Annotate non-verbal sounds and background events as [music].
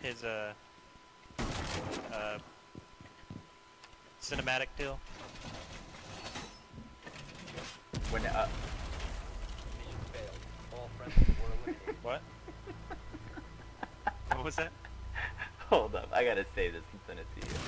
his uh uh cinematic deal? When uh, What? [laughs] what was that? hold up, I gotta say this and send it to you.